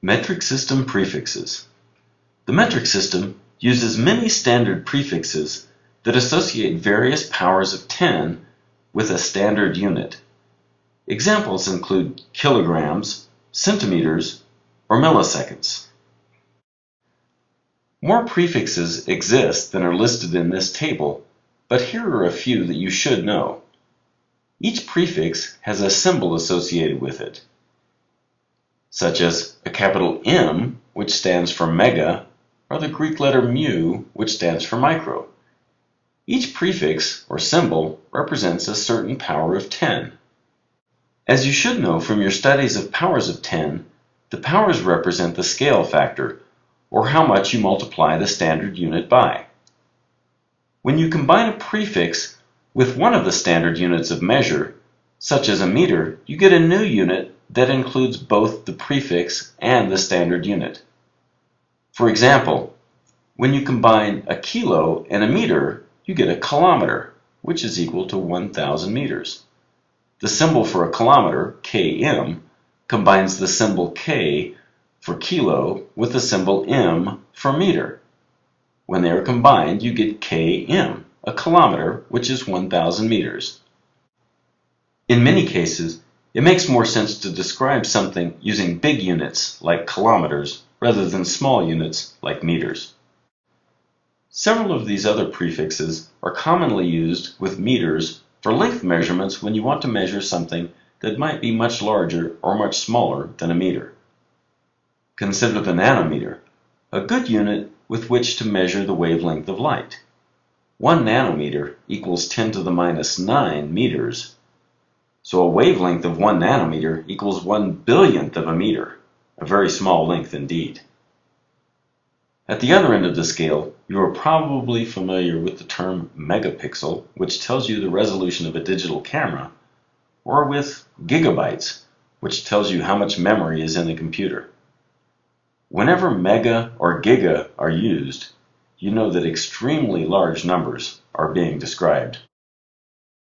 Metric system prefixes. The metric system uses many standard prefixes that associate various powers of 10 with a standard unit. Examples include kilograms, centimeters, or milliseconds. More prefixes exist than are listed in this table, but here are a few that you should know. Each prefix has a symbol associated with it such as a capital M, which stands for mega, or the Greek letter mu, which stands for micro. Each prefix or symbol represents a certain power of 10. As you should know from your studies of powers of 10, the powers represent the scale factor, or how much you multiply the standard unit by. When you combine a prefix with one of the standard units of measure, such as a meter, you get a new unit that includes both the prefix and the standard unit. For example, when you combine a kilo and a meter, you get a kilometer, which is equal to 1,000 meters. The symbol for a kilometer, km, combines the symbol k for kilo with the symbol m for meter. When they are combined, you get km, a kilometer, which is 1,000 meters. In many cases, it makes more sense to describe something using big units like kilometers rather than small units like meters. Several of these other prefixes are commonly used with meters for length measurements when you want to measure something that might be much larger or much smaller than a meter. Consider the nanometer, a good unit with which to measure the wavelength of light. One nanometer equals 10 to the minus 9 meters so a wavelength of one nanometer equals one billionth of a meter, a very small length indeed. At the other end of the scale, you are probably familiar with the term megapixel, which tells you the resolution of a digital camera, or with gigabytes, which tells you how much memory is in the computer. Whenever mega or giga are used, you know that extremely large numbers are being described.